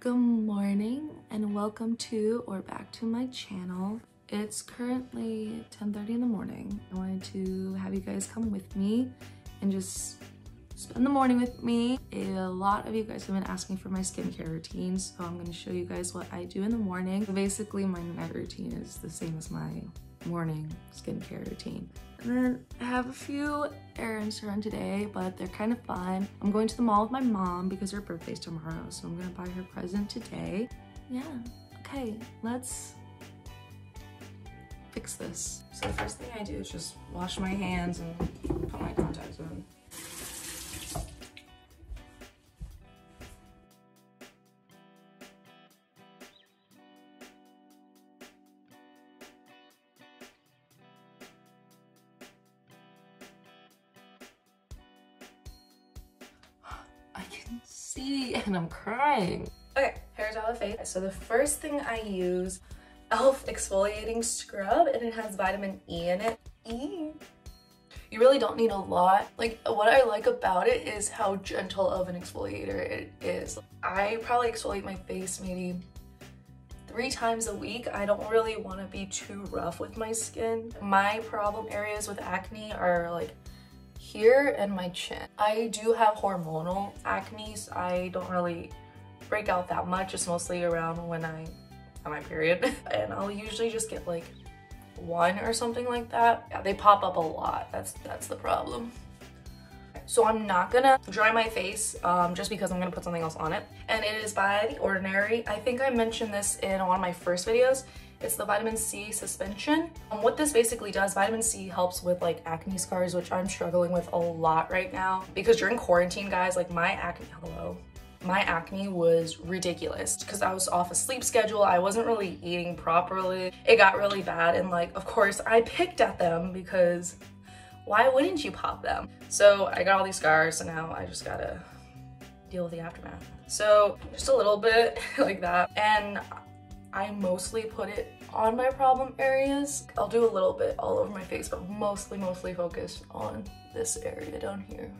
Good morning and welcome to or back to my channel. It's currently 10:30 in the morning. I wanted to have you guys come with me and just spend the morning with me. A lot of you guys have been asking for my skincare routine, so I'm to show you guys what I do in the morning. Basically, my night routine is the same as my morning skincare routine. And then I have a few errands to run today, but they're kind of fun. I'm going to the mall with my mom because her birthday's tomorrow, so I'm gonna buy her present today. Yeah, okay, let's fix this. So the first thing I do is just wash my hands and put my contacts in. See and I'm crying. Okay, out of the face. So the first thing I use, e.l.f. exfoliating scrub and it has vitamin E in it. E. You really don't need a lot. Like what I like about it is how gentle of an exfoliator it is. I probably exfoliate my face maybe three times a week. I don't really want to be too rough with my skin. My problem areas with acne are like here and my chin. I do have hormonal acne. So I don't really break out that much. It's mostly around when I have my period. and I'll usually just get like one or something like that. Yeah, they pop up a lot. That's that's the problem. So I'm not gonna dry my face um, just because I'm gonna put something else on it. And it is by The Ordinary. I think I mentioned this in one of my first videos. It's the vitamin C suspension. Um, what this basically does, vitamin C helps with like acne scars, which I'm struggling with a lot right now. Because during quarantine, guys, like my acne, hello, my acne was ridiculous because I was off a sleep schedule. I wasn't really eating properly. It got really bad. And like, of course, I picked at them because why wouldn't you pop them? So I got all these scars, so now I just gotta deal with the aftermath. So just a little bit like that. And I mostly put it on my problem areas. I'll do a little bit all over my face, but mostly, mostly focused on this area down here.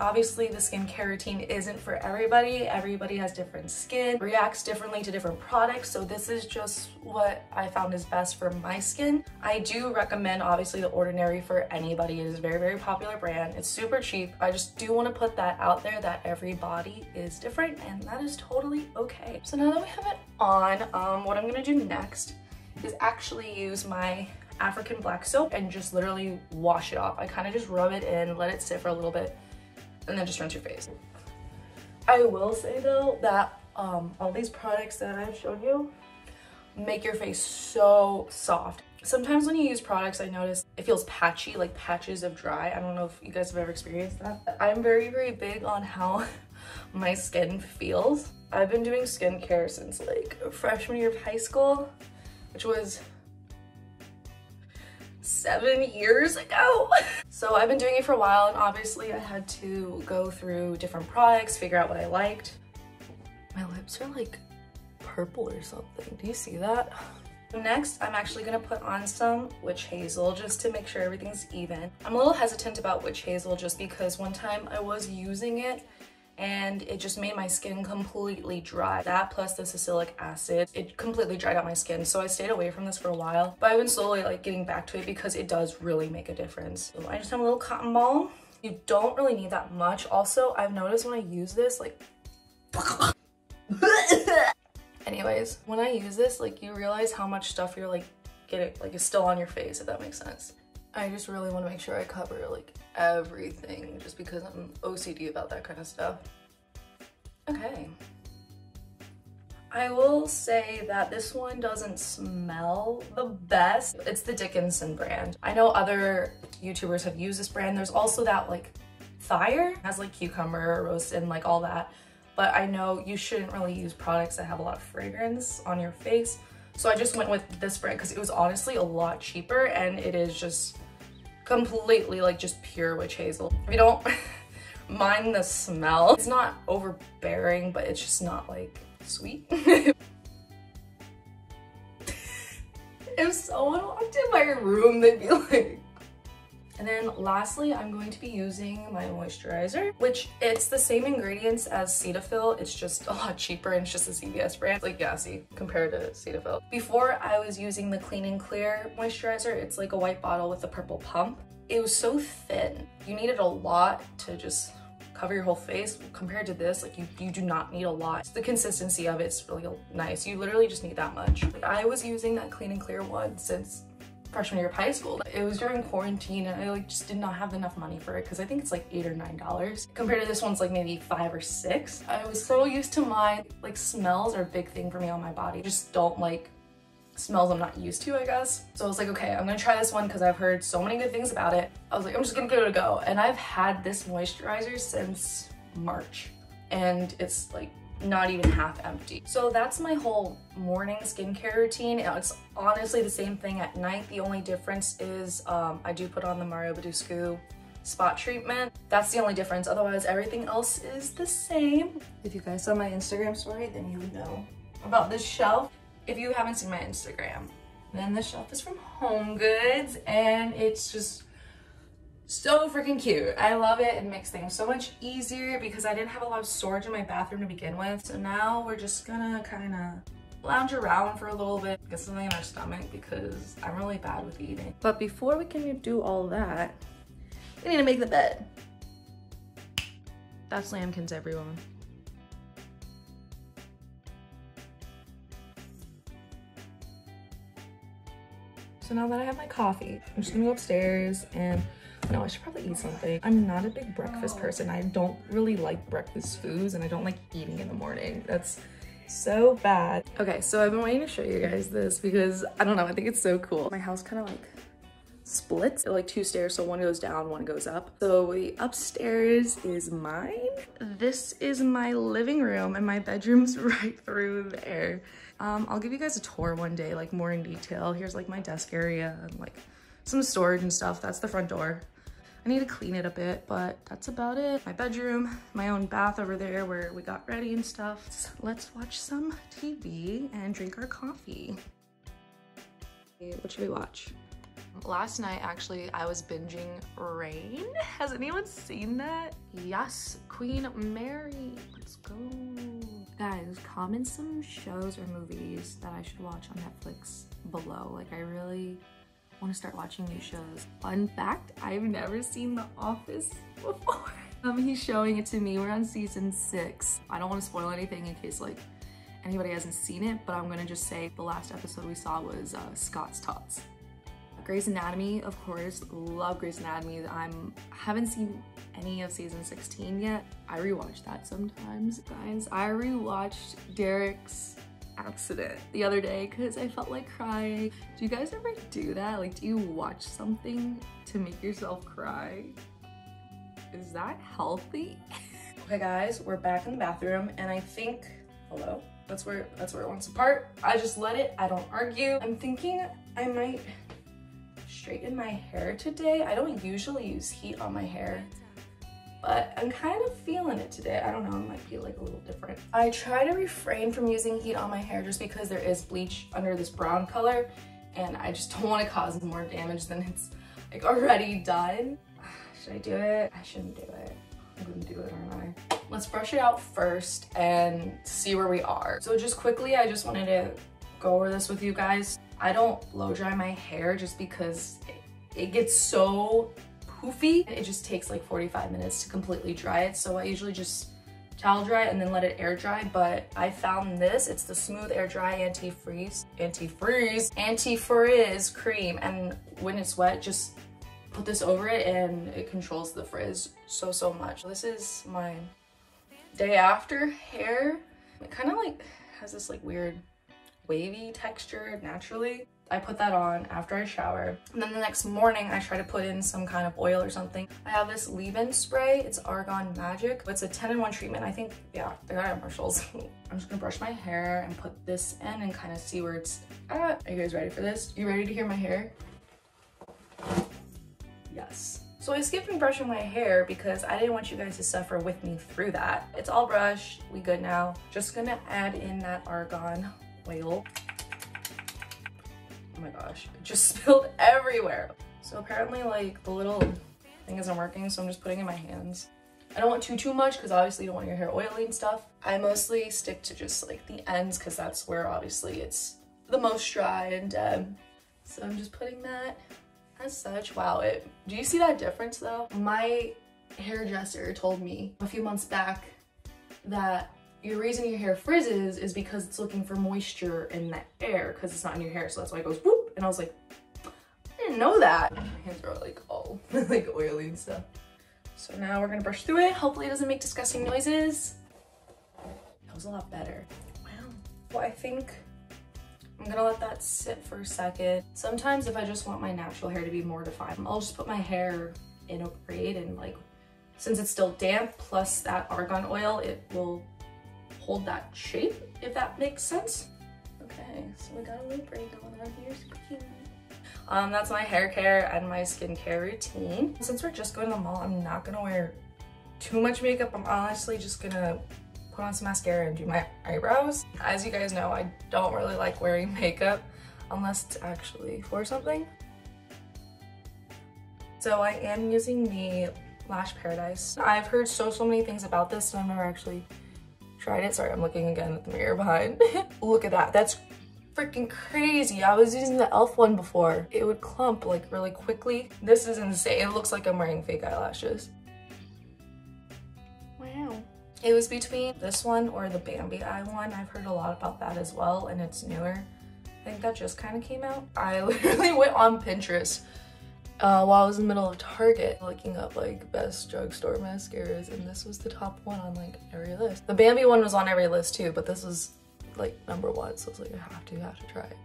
Obviously, the skincare routine isn't for everybody. Everybody has different skin, reacts differently to different products. So this is just what I found is best for my skin. I do recommend, obviously, The Ordinary for anybody. It is a very, very popular brand. It's super cheap. I just do want to put that out there that every body is different and that is totally okay. So now that we have it on, um, what I'm gonna do next is actually use my African black soap and just literally wash it off. I kind of just rub it in, let it sit for a little bit, and then just rinse your face. I will say though that um, all these products that I've shown you make your face so soft. Sometimes when you use products, I notice it feels patchy, like patches of dry. I don't know if you guys have ever experienced that. I'm very, very big on how my skin feels. I've been doing skincare since like freshman year of high school, which was seven years ago. so I've been doing it for a while and obviously I had to go through different products, figure out what I liked. My lips are like purple or something. Do you see that? Next, I'm actually gonna put on some witch hazel just to make sure everything's even. I'm a little hesitant about witch hazel just because one time I was using it and it just made my skin completely dry. That plus the salicylic acid, it completely dried out my skin. So I stayed away from this for a while, but I've been slowly like getting back to it because it does really make a difference. So I just have a little cotton ball. You don't really need that much. Also, I've noticed when I use this, like, anyways, when I use this, like you realize how much stuff you're like getting, like is still on your face, if that makes sense. I just really want to make sure I cover like everything just because I'm OCD about that kind of stuff. Okay. I will say that this one doesn't smell the best. It's the Dickinson brand. I know other YouTubers have used this brand. There's also that like Fire, has like cucumber, roast and like all that. But I know you shouldn't really use products that have a lot of fragrance on your face. So I just went with this brand because it was honestly a lot cheaper and it is just completely like just pure witch hazel. If you don't mind the smell, it's not overbearing, but it's just not like sweet. if someone walked in my room, they'd be like, and then lastly, I'm going to be using my moisturizer, which it's the same ingredients as Cetaphil. It's just a lot cheaper and it's just a CVS brand. Like, yeah, see, compared to Cetaphil. Before I was using the Clean and Clear moisturizer. It's like a white bottle with a purple pump. It was so thin. You needed a lot to just cover your whole face compared to this like you you do not need a lot the consistency of it's really nice you literally just need that much i was using that clean and clear one since freshman year of high school. It was during quarantine and I like just did not have enough money for it because I think it's like eight or nine dollars. Compared to this one's like maybe five or six. I was so used to my like smells are a big thing for me on my body. I just don't like smells I'm not used to, I guess. So I was like, okay, I'm gonna try this one because I've heard so many good things about it. I was like, I'm just gonna give it a go. And I've had this moisturizer since March and it's like not even half empty. So that's my whole morning skincare routine. It's honestly the same thing at night. The only difference is um, I do put on the Mario Badescu spot treatment. That's the only difference. Otherwise, everything else is the same. If you guys saw my Instagram story, then you know about this shelf. If you haven't seen my Instagram, then the shelf is from Home Goods and it's just so freaking cute. I love it. It makes things so much easier because I didn't have a lot of storage in my bathroom to begin with. So now we're just gonna kind of lounge around for a little bit, get something in our stomach because I'm really bad with eating. But before we can do all that, we need to make the bed. That's lambkins, everyone. So now that I have my coffee, I'm just gonna go upstairs and no, I should probably eat something. I'm not a big breakfast person. I don't really like breakfast foods and I don't like eating in the morning. That's so bad. Okay, so I've been waiting to show you guys this because I don't know, I think it's so cool. My house kind of like splits like two stairs so one goes down one goes up so the upstairs is mine this is my living room and my bedroom's right through there um i'll give you guys a tour one day like more in detail here's like my desk area and like some storage and stuff that's the front door I need to clean it a bit, but that's about it. My bedroom, my own bath over there where we got ready and stuff. So let's watch some TV and drink our coffee. What should we watch? Last night, actually, I was binging Reign. Has anyone seen that? Yes, Queen Mary. Let's go. Guys, comment some shows or movies that I should watch on Netflix below. Like, I really want to start watching new shows. Fun fact, I've never seen The Office before. Um, he's showing it to me. We're on season six. I don't want to spoil anything in case like anybody hasn't seen it, but I'm gonna just say the last episode we saw was uh, Scott's Tots. Grey's Anatomy, of course, love Grey's Anatomy. I'm haven't seen any of season 16 yet. I rewatch that sometimes, guys. I rewatched Derek's accident the other day because I felt like crying. Do you guys ever do that? Like, do you watch something to make yourself cry? Is that healthy? okay guys, we're back in the bathroom and I think, hello? That's where, that's where it wants to part. I just let it, I don't argue. I'm thinking I might straighten my hair today. I don't usually use heat on my hair but I'm kind of feeling it today. I don't know, it might be like a little different. I try to refrain from using heat on my hair just because there is bleach under this brown color and I just don't want to cause more damage than it's like already done. Should I do it? I shouldn't do it. I'm gonna do it, aren't I? Let's brush it out first and see where we are. So just quickly, I just wanted to go over this with you guys. I don't blow dry my hair just because it, it gets so poofy. It just takes like 45 minutes to completely dry it. So I usually just towel dry and then let it air dry. But I found this, it's the Smooth Air Dry Anti-Freeze, Anti-Freeze, Anti-Frizz Cream. And when it's wet, just put this over it and it controls the frizz so, so much. This is my day after hair. It kind of like has this like weird wavy texture naturally. I put that on after I shower. And then the next morning, I try to put in some kind of oil or something. I have this leave-in spray. It's Argan Magic. It's a 10-in-1 treatment. I think, yeah, I got it at Marshall's. I'm just gonna brush my hair and put this in and kind of see where it's at. Are you guys ready for this? You ready to hear my hair? Yes. So I skipped brushing my hair because I didn't want you guys to suffer with me through that. It's all brushed, we good now. Just gonna add in that argan oil. Oh my gosh, it just spilled everywhere. So apparently like the little thing isn't working, so I'm just putting in my hands. I don't want too, too much because obviously you don't want your hair oily and stuff. I mostly stick to just like the ends because that's where obviously it's the most dry and dead. So I'm just putting that as such. Wow, it, do you see that difference though? My hairdresser told me a few months back that your reason your hair frizzes is because it's looking for moisture in the air because it's not in your hair. So that's why it goes whoop. And I was like, I didn't know that. My hands are like all like oily and stuff. So now we're gonna brush through it. Hopefully it doesn't make disgusting noises. That was a lot better. Wow. Well, I think I'm gonna let that sit for a second. Sometimes if I just want my natural hair to be more defined, I'll just put my hair in a braid and like, since it's still damp plus that argan oil, it will hold that shape, if that makes sense. Okay, so we got a little braid going on here, super cute. Um, that's my hair care and my skincare routine. Since we're just going to the mall, I'm not gonna wear too much makeup. I'm honestly just gonna put on some mascara and do my eyebrows. As you guys know, I don't really like wearing makeup unless it's actually for something. So I am using the Lash Paradise. I've heard so, so many things about this and I've never actually tried it. Sorry, I'm looking again at the mirror behind. Look at that, that's freaking crazy. I was using the e.l.f. one before. It would clump like really quickly. This is insane. It looks like I'm wearing fake eyelashes. Wow. It was between this one or the Bambi Eye one. I've heard a lot about that as well and it's newer. I think that just kind of came out. I literally went on Pinterest uh, while I was in the middle of Target looking up like best drugstore mascaras and this was the top one on like every list. The Bambi one was on every list too, but this was like number one. So it's like, I have to, have to try it.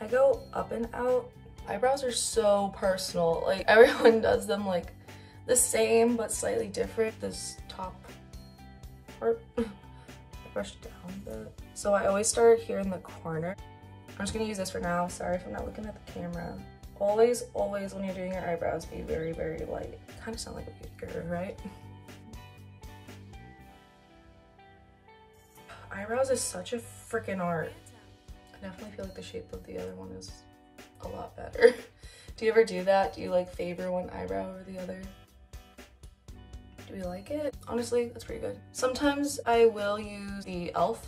I go up and out. Eyebrows are so personal. Like everyone does them like the same, but slightly different. This top part, I brush down a bit. So I always start here in the corner. I'm just gonna use this for now. Sorry if I'm not looking at the camera. Always, always when you're doing your eyebrows, be very, very light. Kind of sound like a baker, right? eyebrows is such a freaking art. I definitely feel like the shape of the other one is a lot better. do you ever do that? Do you like favor one eyebrow over the other? Do we like it? Honestly, that's pretty good. Sometimes I will use the e.l.f.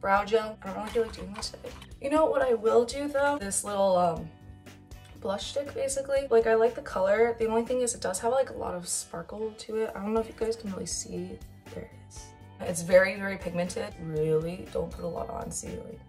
brow gel. I don't really feel like doing this today. You know what I will do though? This little um, blush stick basically. Like I like the color. The only thing is it does have like a lot of sparkle to it. I don't know if you guys can really see. There it is. It's very, very pigmented. Really don't put a lot on, see like.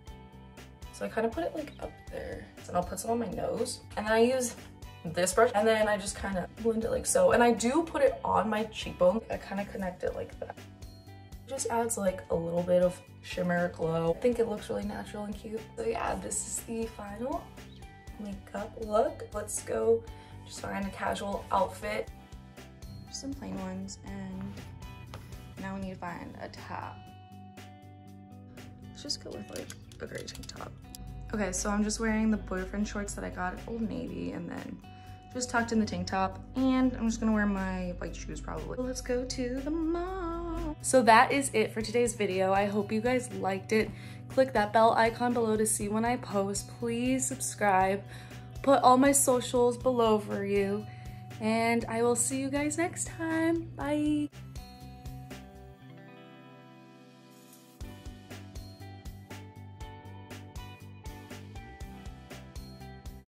So I kind of put it like up there. And I'll put some on my nose. And then I use this brush and then I just kind of blend it like so. And I do put it on my cheekbone. I kind of connect it like that. It just adds like a little bit of shimmer glow. I think it looks really natural and cute. So yeah, this is the final makeup look. Let's go just find a casual outfit. Some plain ones and now we need to find a top. Let's just go with like a gray tank top. Okay, so I'm just wearing the boyfriend shorts that I got at Old Navy and then just tucked in the tank top and I'm just gonna wear my white shoes probably. Let's go to the mall. So that is it for today's video. I hope you guys liked it. Click that bell icon below to see when I post. Please subscribe. Put all my socials below for you. And I will see you guys next time. Bye.